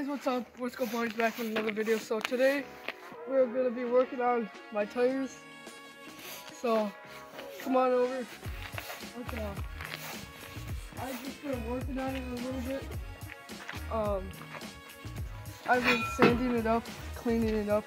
guys, what's up? What's going on? Back with another video. So today we're gonna be working on my tires. So come on over. Okay. I've just been working on it a little bit. Um, I've been sanding it up, cleaning it up.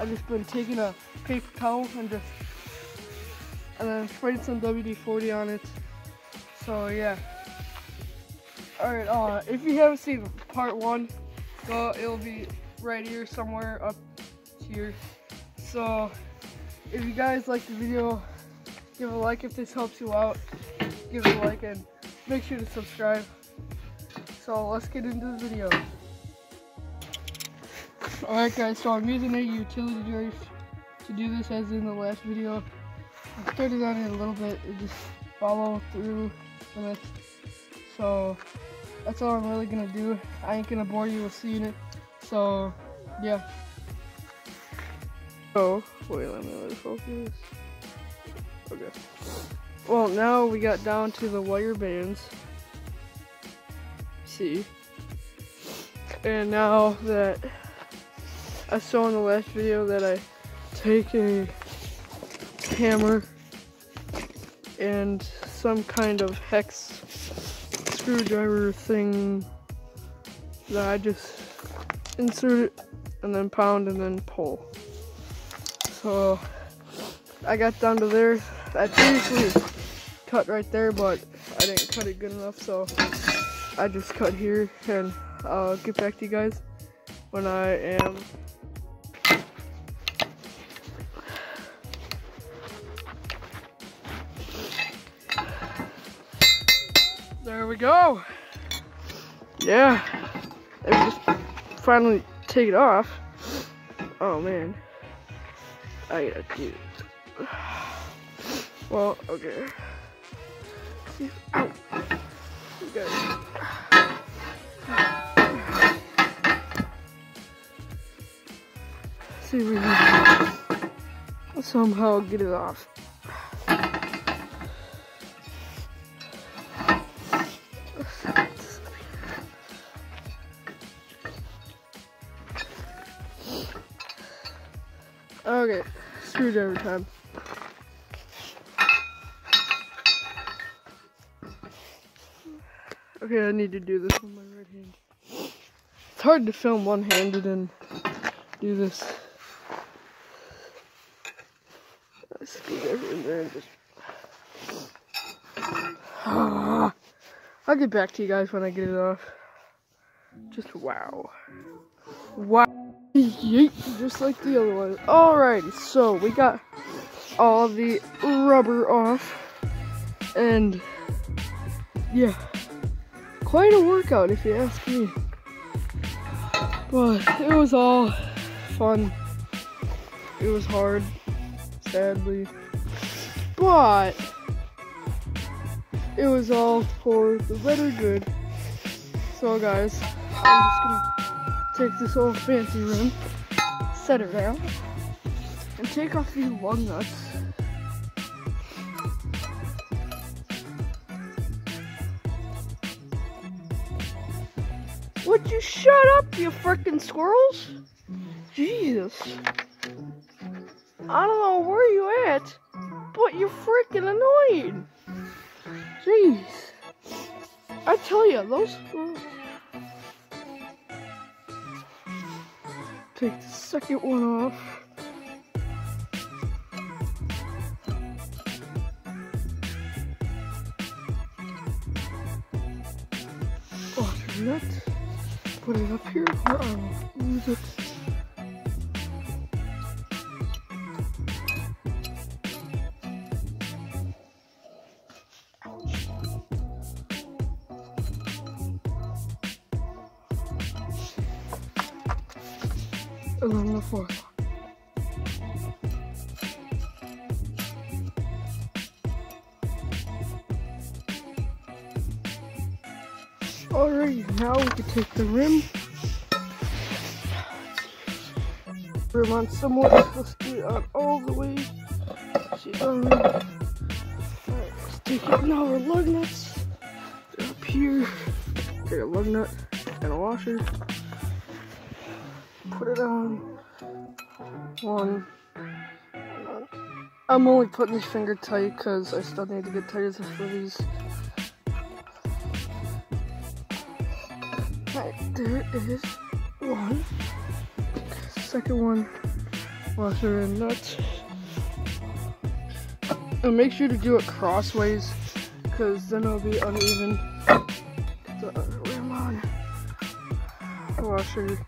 I've just been taking a paper towel and just and then spraying some WD-40 on it. So yeah. Alright, uh, if you haven't seen part one, go, it'll be right here somewhere up here. So, if you guys like the video, give a like if this helps you out. Give a like and make sure to subscribe. So, let's get into the video. Alright guys, so I'm using a utility drive to do this as in the last video. I started on it a little bit, it just follow through with it. So, that's all I'm really gonna do. I ain't gonna bore you with seeing it. So, yeah. Oh, wait, let me focus. Okay. Well, now we got down to the wire bands. See? And now that I saw in the last video that I take a hammer and some kind of hex screwdriver thing that I just insert it and then pound and then pull. So I got down to there. I previously cut right there, but I didn't cut it good enough, so I just cut here and I'll get back to you guys when I am There we go. Yeah. Let me just finally take it off. Oh man. I gotta Well. Okay. See if we can somehow get it off. Screwdriver time. Okay, I need to do this with my right hand. It's hard to film one-handed and do this. Screwdriver in there and just... I'll get back to you guys when I get it off. Just wow. Wow. Yeet, just like the other one. Alrighty, so we got all the rubber off. And yeah, quite a workout if you ask me. But it was all fun. It was hard, sadly. But it was all for the better good. So guys, I'm just gonna take this old fancy rim, set it down, and take off these lug nuts. Would you shut up, you freaking squirrels? Jesus. I don't know where you at, but you're freaking annoying. Jeez. I tell you, those take the second one off. Oh, Alternate. nut. Put it up here or I'll lose it. Along the one. Alright, now we can take the rim. Rim on somewhat. Let's get it on all the way. See, um, let's take it now. Our lug nuts. They're up here. Take a lug nut and a washer. Put it on. One. I'm only putting these finger tight because I still need to get tires for these. Right, there is one. Second one, washer and nuts. And make sure to do it crossways because then it'll be uneven. The other way on. Washer,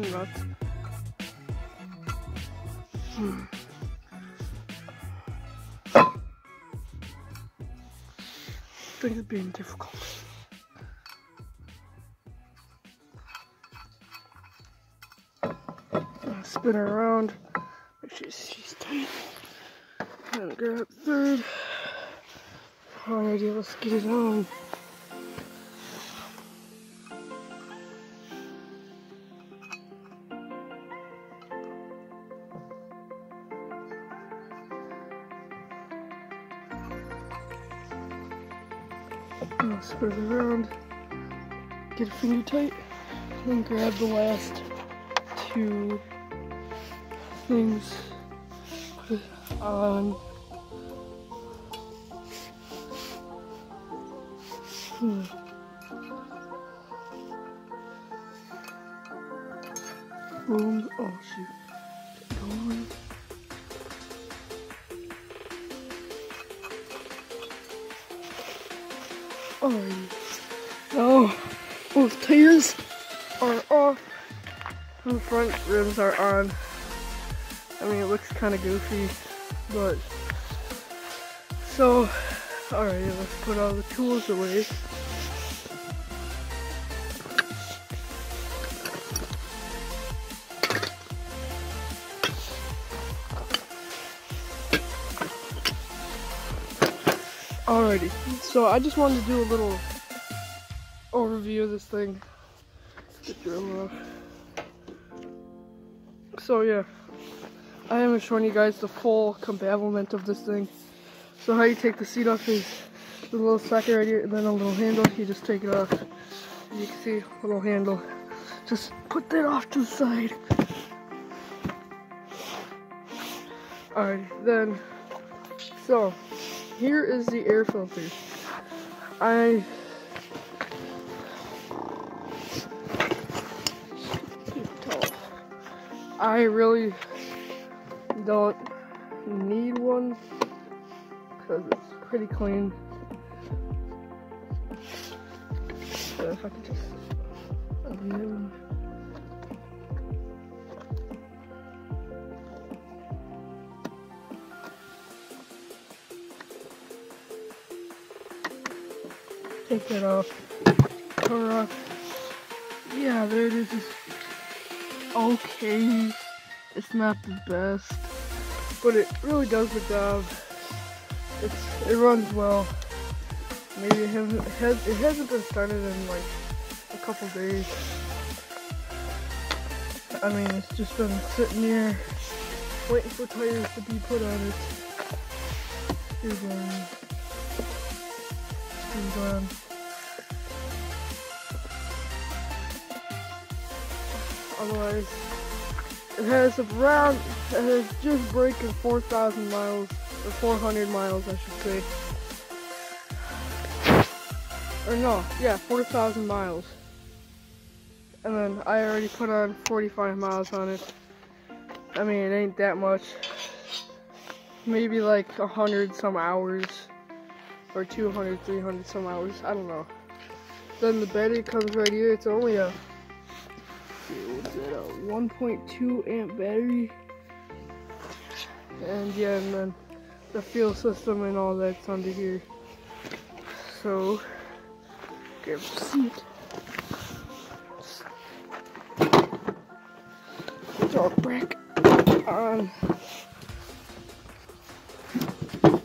nuts. Hmm. Things being difficult. Spin her around. Make sure she's tight. And grab third. Alrighty, let's get it on. I'll spin it around, get a finger tight, and then grab the last two things, put it on. Hmm. Boom. Oh shoot. Oh, both tires are off. The front rims are on. I mean, it looks kind of goofy, but so, alright, let's put all the tools away. Alrighty, so I just wanted to do a little overview of this thing. So yeah, I am showing you guys the full compatibility of this thing. So how you take the seat off is the little socket right here, and then a little handle. You just take it off. You can see a little handle. Just put that off to the side. Alright, then, so here is the air filter. I I really don't need one because it's pretty clean. If I could just Take that off. Cover off. Yeah, there it is. It's okay. It's not the best, but it really does the job. It's it runs well. Maybe it hasn't it, has, it hasn't been started in like a couple days. I mean, it's just been sitting here waiting for tires to be put on it. Here's one. Here's one. Otherwise, it has around, it has just breaking 4,000 miles, or 400 miles I should say. Or no, yeah, 4,000 miles. And then I already put on 45 miles on it. I mean, it ain't that much. Maybe like 100 some hours. Or 200, 300 some hours. I don't know. Then the battery comes right here. It's only a what's a 1.2 amp battery. And yeah, and then the fuel system and all that's under here. So, grab a seat. It back on.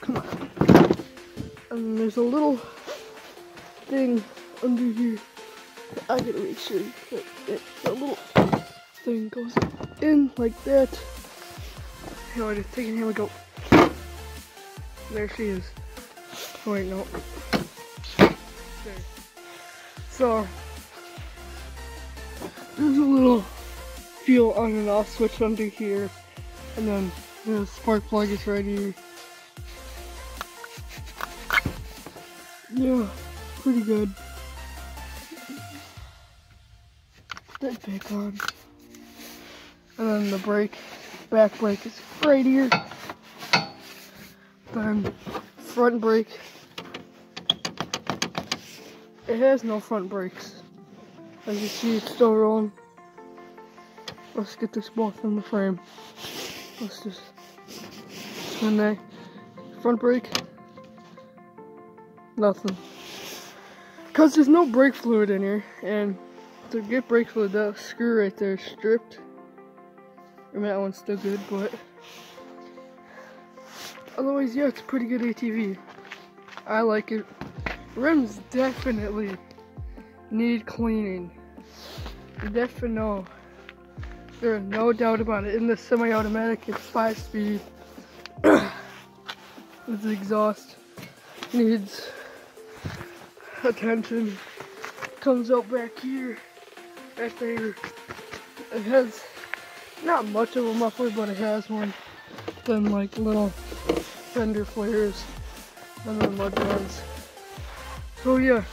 Come on. And there's a little thing under here. I gotta make sure it, the little thing goes in like that. Here it is, taking here we go. There she is. Oh, wait, no. There. So, there's a little fuel on and off switch under here. And then the spark plug is right here. Yeah, pretty good. That back on. And then the brake, back brake is right here. Then front brake. It has no front brakes. As you see, it's still rolling. Let's get this both in the frame. Let's just spin that front brake. Nothing. Cause there's no brake fluid in here, and to get brake fluid, that screw right there is stripped. I mean, that one's still good, but otherwise, yeah, it's a pretty good ATV. I like it. Rims definitely need cleaning. Definitely. No. There's no doubt about it. In the semi-automatic, it's five speed. the exhaust needs attention. Comes out back here, back there. It has not much of a muffler, but it has one. Then like little fender flares, and then mud ones. So yeah,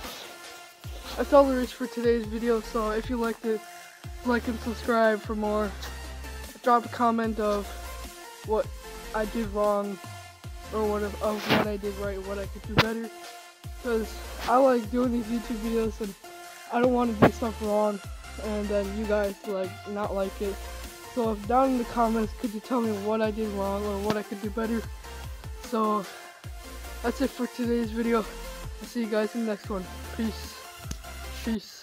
that's all there is for today's video. So if you liked it, like and subscribe for more. Drop a comment of what I did wrong or what of what I did right, what I could do better. Because I like doing these YouTube videos and I don't want to do stuff wrong and then you guys like not like it. So down in the comments, could you tell me what I did wrong or what I could do better? So that's it for today's video. I'll see you guys in the next one. Peace. Peace.